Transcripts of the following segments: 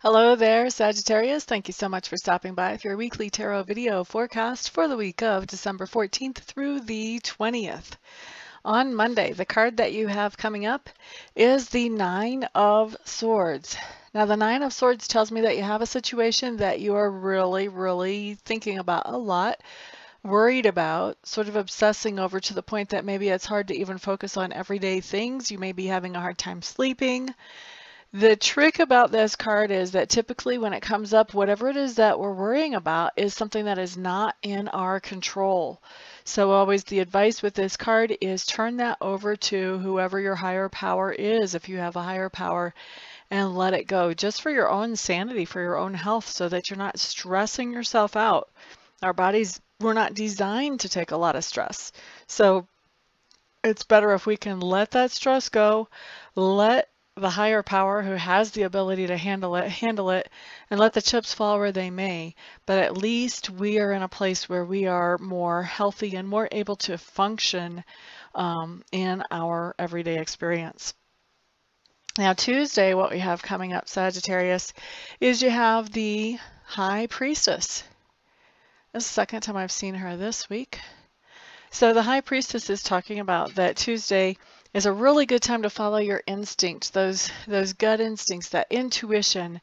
Hello there, Sagittarius. Thank you so much for stopping by for your weekly tarot video forecast for the week of December 14th through the 20th. On Monday, the card that you have coming up is the Nine of Swords. Now, the Nine of Swords tells me that you have a situation that you are really, really thinking about a lot, worried about, sort of obsessing over to the point that maybe it's hard to even focus on everyday things. You may be having a hard time sleeping. The trick about this card is that typically when it comes up, whatever it is that we're worrying about is something that is not in our control. So always the advice with this card is turn that over to whoever your higher power is, if you have a higher power, and let it go just for your own sanity, for your own health, so that you're not stressing yourself out. Our bodies, we're not designed to take a lot of stress. So it's better if we can let that stress go, let the higher power who has the ability to handle it handle it and let the chips fall where they may. But at least we are in a place where we are more healthy and more able to function um, in our everyday experience. Now Tuesday what we have coming up Sagittarius is you have the high priestess. This is the second time I've seen her this week. So the high priestess is talking about that Tuesday is a really good time to follow your instincts, those those gut instincts, that intuition,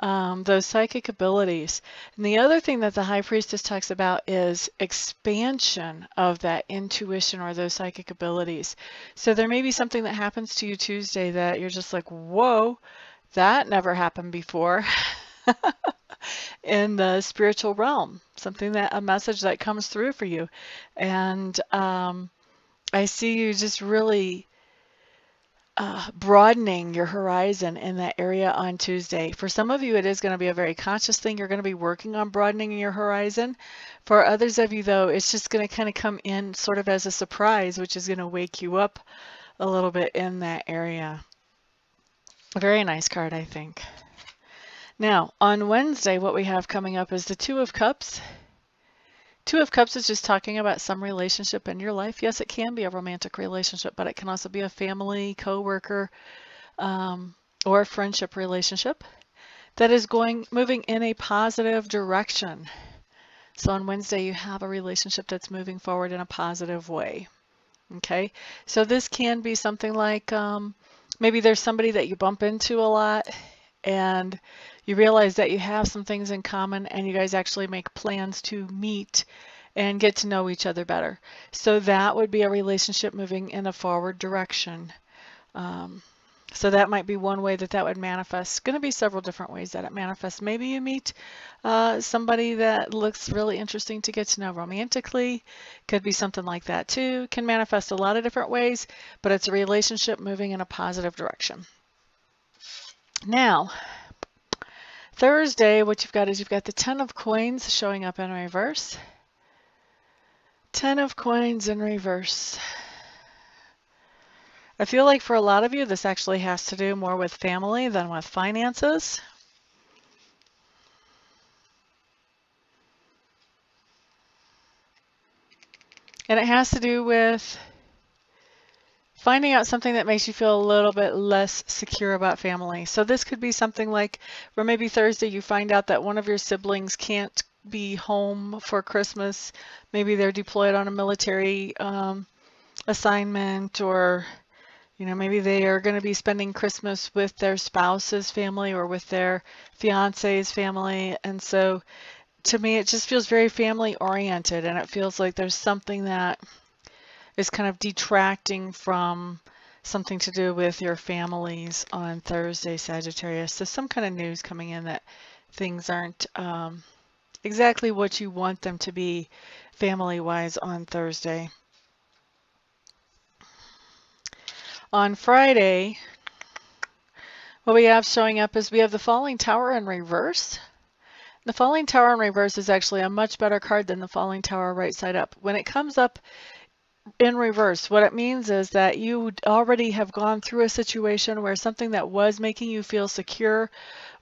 um, those psychic abilities. And the other thing that the high priestess talks about is expansion of that intuition or those psychic abilities. So there may be something that happens to you Tuesday that you're just like, whoa, that never happened before. in the spiritual realm, something that a message that comes through for you. And um, I see you just really uh, broadening your horizon in that area on Tuesday. For some of you, it is going to be a very conscious thing. You're going to be working on broadening your horizon. For others of you, though, it's just going to kind of come in sort of as a surprise, which is going to wake you up a little bit in that area. Very nice card, I think. Now, on Wednesday, what we have coming up is the Two of Cups. Two of Cups is just talking about some relationship in your life. Yes, it can be a romantic relationship, but it can also be a family, co-worker, um, or a friendship relationship that is going moving in a positive direction. So on Wednesday, you have a relationship that's moving forward in a positive way. Okay, so this can be something like um, maybe there's somebody that you bump into a lot and you realize that you have some things in common and you guys actually make plans to meet and get to know each other better. So that would be a relationship moving in a forward direction. Um, so that might be one way that that would manifest. It's Going to be several different ways that it manifests. Maybe you meet uh, somebody that looks really interesting to get to know romantically. Could be something like that too. Can manifest a lot of different ways, but it's a relationship moving in a positive direction. Now, Thursday, what you've got is you've got the Ten of Coins showing up in reverse. Ten of Coins in reverse. I feel like for a lot of you, this actually has to do more with family than with finances. And it has to do with finding out something that makes you feel a little bit less secure about family. So this could be something like where maybe Thursday you find out that one of your siblings can't be home for Christmas. Maybe they're deployed on a military um, assignment or you know, maybe they are going to be spending Christmas with their spouse's family or with their fiance's family. And so to me, it just feels very family oriented and it feels like there's something that is kind of detracting from something to do with your families on Thursday, Sagittarius. So some kind of news coming in that things aren't um, exactly what you want them to be family-wise on Thursday. On Friday, what we have showing up is we have the Falling Tower in reverse. The Falling Tower in reverse is actually a much better card than the Falling Tower right side up. When it comes up in reverse, what it means is that you already have gone through a situation where something that was making you feel secure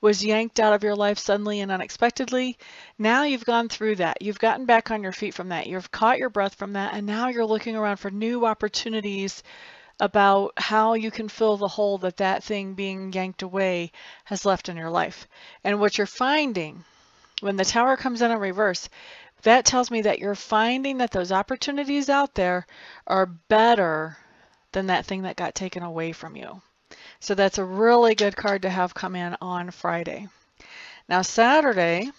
was yanked out of your life suddenly and unexpectedly. Now you've gone through that. You've gotten back on your feet from that. You've caught your breath from that. And now you're looking around for new opportunities about how you can fill the hole that that thing being yanked away has left in your life. And what you're finding when the tower comes in in reverse, that tells me that you're finding that those opportunities out there are better than that thing that got taken away from you. So that's a really good card to have come in on Friday. Now Saturday,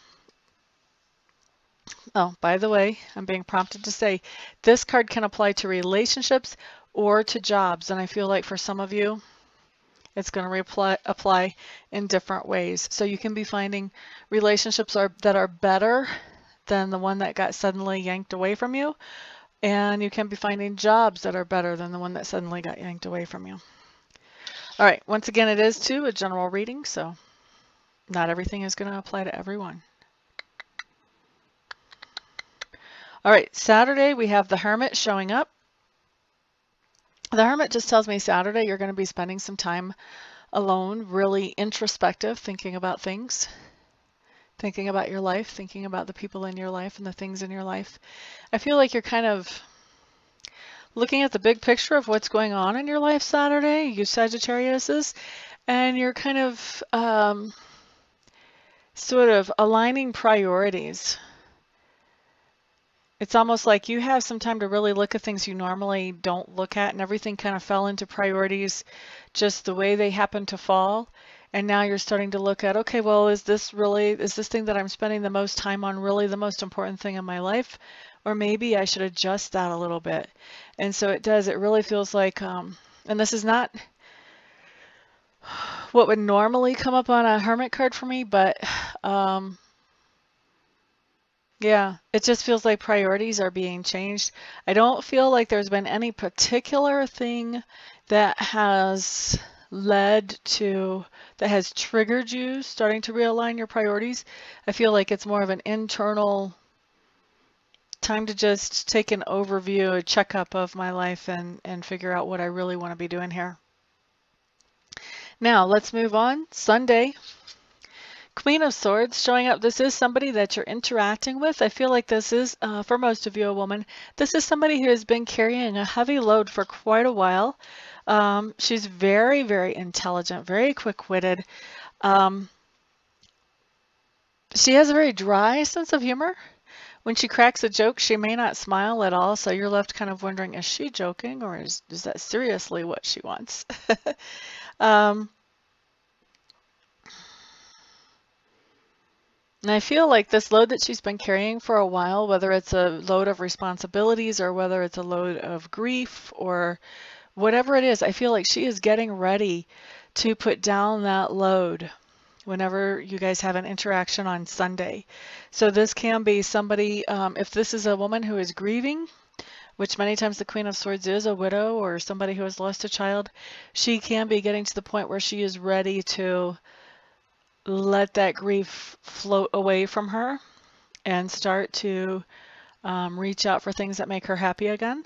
oh, by the way, I'm being prompted to say this card can apply to relationships or to jobs. And I feel like for some of you, it's going to apply in different ways. So you can be finding relationships are, that are better than the one that got suddenly yanked away from you. And you can be finding jobs that are better than the one that suddenly got yanked away from you. All right, once again, it is too a general reading, so not everything is going to apply to everyone. All right, Saturday we have the Hermit showing up. The Hermit just tells me Saturday you're going to be spending some time alone, really introspective, thinking about things, thinking about your life, thinking about the people in your life and the things in your life. I feel like you're kind of looking at the big picture of what's going on in your life Saturday, you Sagittariuses, and you're kind of um, sort of aligning priorities it's almost like you have some time to really look at things you normally don't look at and everything kind of fell into priorities just the way they happen to fall. And now you're starting to look at, okay, well, is this really, is this thing that I'm spending the most time on really the most important thing in my life? Or maybe I should adjust that a little bit. And so it does, it really feels like, um, and this is not what would normally come up on a hermit card for me, but um, yeah, it just feels like priorities are being changed. I don't feel like there's been any particular thing that has led to, that has triggered you starting to realign your priorities. I feel like it's more of an internal time to just take an overview, a checkup of my life and, and figure out what I really want to be doing here. Now let's move on. Sunday, Queen of Swords showing up. This is somebody that you're interacting with. I feel like this is, uh, for most of you, a woman. This is somebody who has been carrying a heavy load for quite a while. Um, she's very, very intelligent, very quick-witted. Um, she has a very dry sense of humor. When she cracks a joke, she may not smile at all, so you're left kind of wondering, is she joking or is, is that seriously what she wants? um, And I feel like this load that she's been carrying for a while, whether it's a load of responsibilities or whether it's a load of grief or whatever it is, I feel like she is getting ready to put down that load whenever you guys have an interaction on Sunday. So this can be somebody, um, if this is a woman who is grieving, which many times the Queen of Swords is a widow or somebody who has lost a child, she can be getting to the point where she is ready to let that grief float away from her and start to um, reach out for things that make her happy again.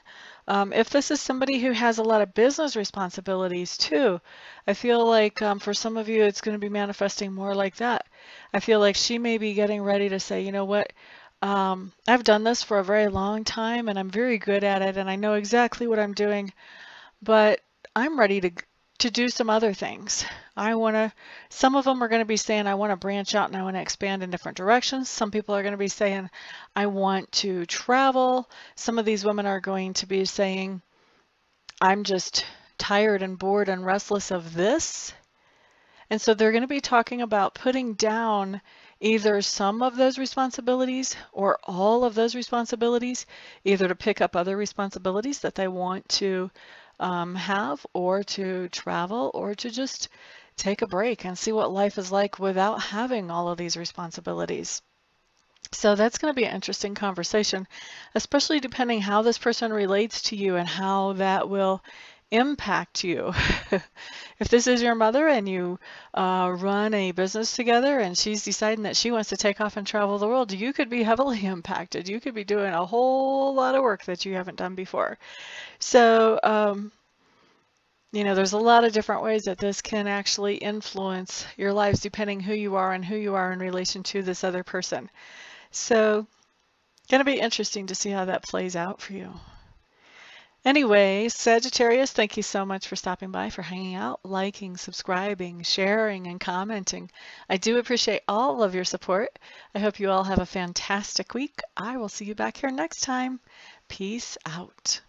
Um, if this is somebody who has a lot of business responsibilities too, I feel like um, for some of you it's going to be manifesting more like that. I feel like she may be getting ready to say, you know what, um, I've done this for a very long time and I'm very good at it and I know exactly what I'm doing, but I'm ready to to do some other things. I want to, some of them are going to be saying, I want to branch out and I want to expand in different directions. Some people are going to be saying, I want to travel. Some of these women are going to be saying, I'm just tired and bored and restless of this. And so they're going to be talking about putting down either some of those responsibilities or all of those responsibilities, either to pick up other responsibilities that they want to um, have or to travel or to just take a break and see what life is like without having all of these responsibilities. So that's going to be an interesting conversation, especially depending how this person relates to you and how that will impact you. if this is your mother and you uh, run a business together and she's deciding that she wants to take off and travel the world, you could be heavily impacted. You could be doing a whole lot of work that you haven't done before. So, um, you know, there's a lot of different ways that this can actually influence your lives depending who you are and who you are in relation to this other person. So, going to be interesting to see how that plays out for you. Anyway, Sagittarius, thank you so much for stopping by, for hanging out, liking, subscribing, sharing, and commenting. I do appreciate all of your support. I hope you all have a fantastic week. I will see you back here next time. Peace out.